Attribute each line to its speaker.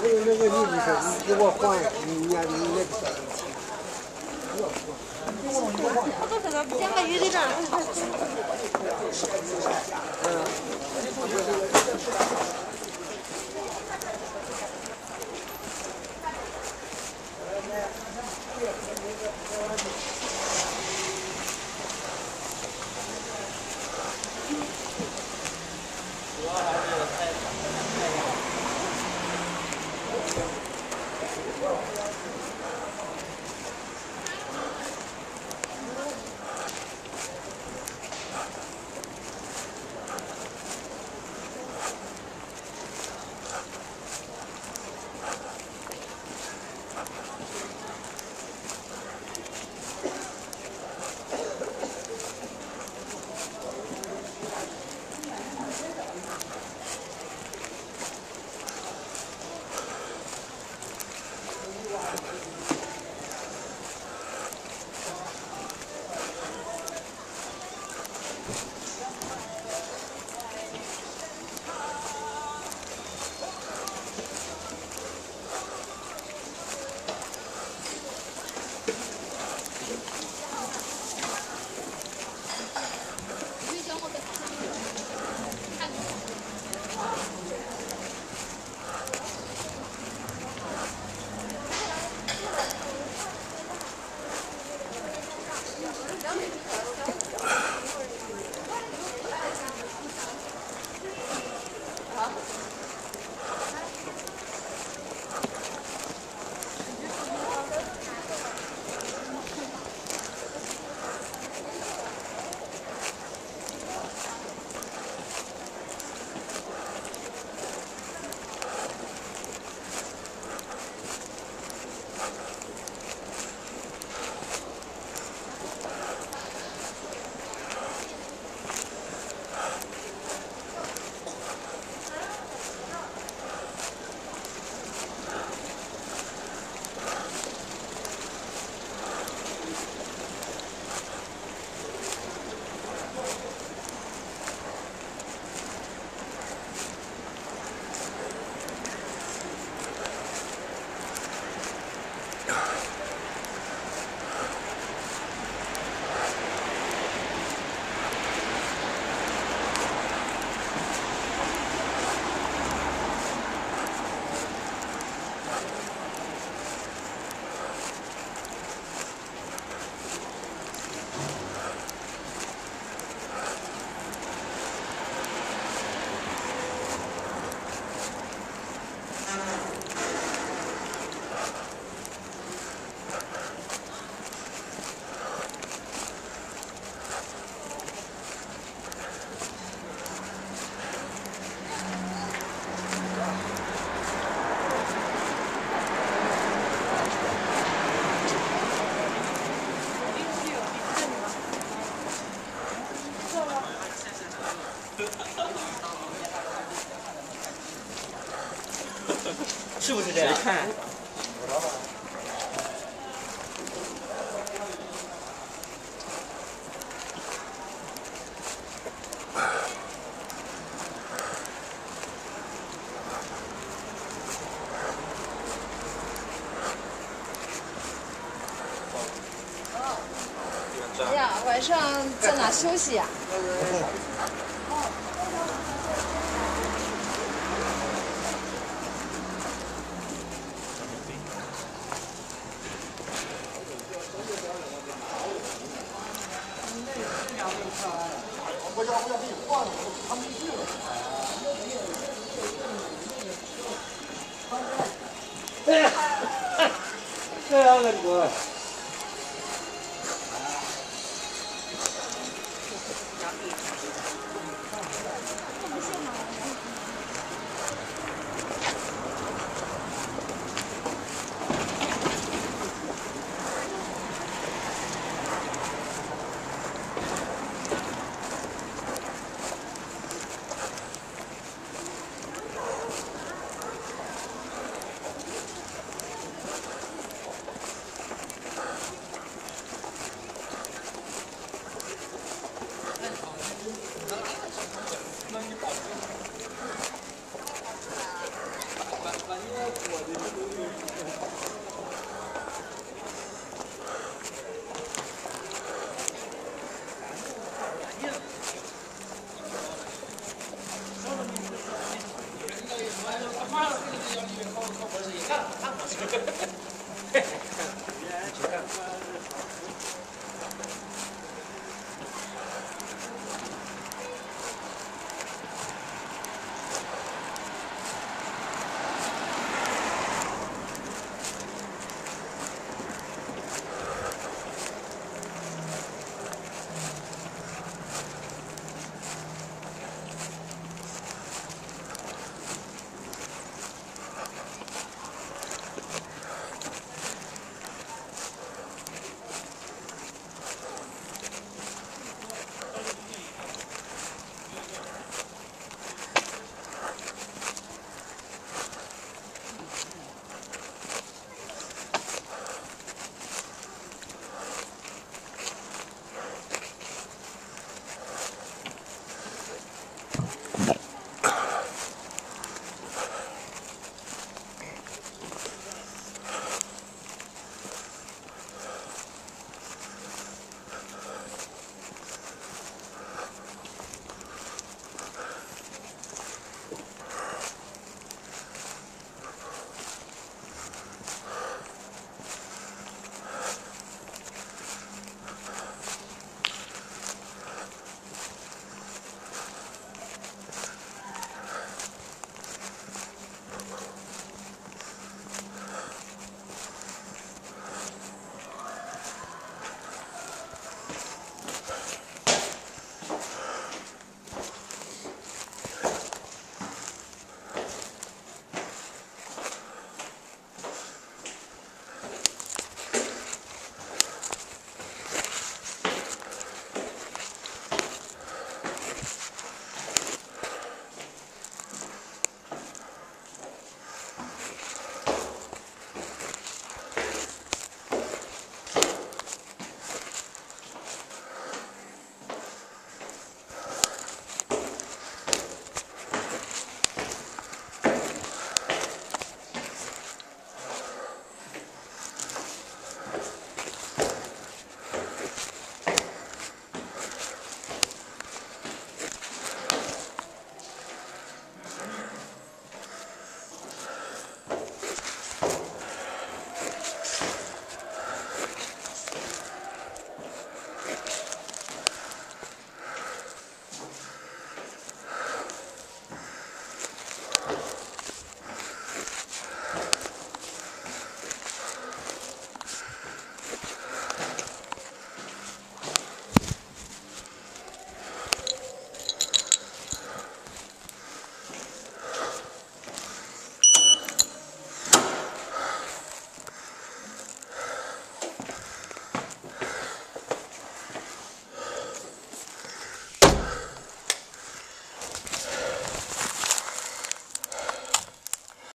Speaker 1: 那个那
Speaker 2: 个你不说，你给我换，你你那个。
Speaker 3: 换个女的
Speaker 1: 站。嗯。看
Speaker 4: 哎呀晚上在哪休息呀